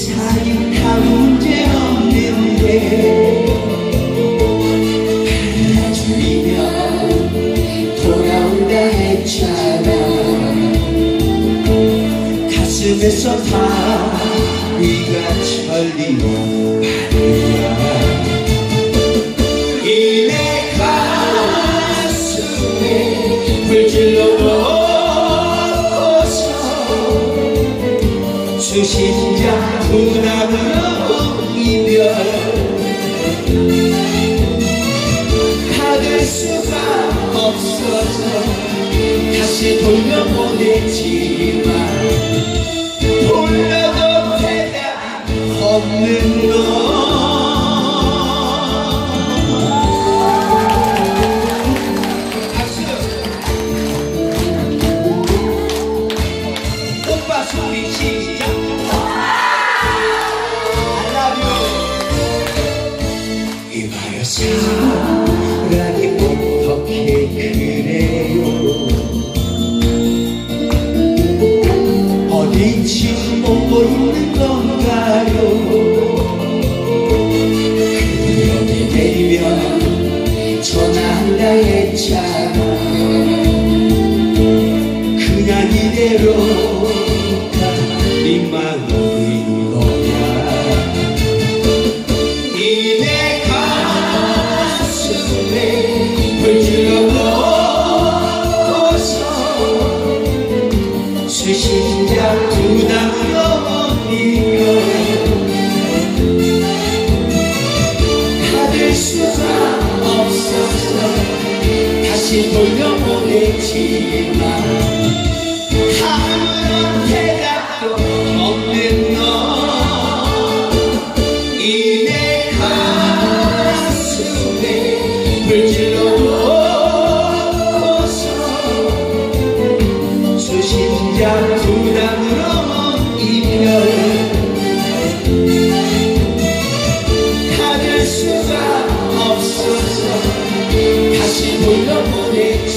삶 가운데 없는데 그주이면 돌아온다 했잖아 가슴에서 다 네가 천리로 바르라 이내 가슴에 불질러 주신 자 부담으로 이별. 받을 수가 없어서 다시 돌려보냈지만 불러도 대답 없는 너. 오빠 소리 시작 지금 보고 있는 건가요 그녀이 내리면 전화한다 했잖아 그냥 이대로 가네 마음인 거야. 이내 가슴에 수신자 부담으로 이겨 받을 수가 없어서 다시 돌려보냈지만 아무런 대답도 없는 너. 이 내 가슴에 불질러 혼자 소담으로 이별. 가질 수가 없어서 다시 물러보내.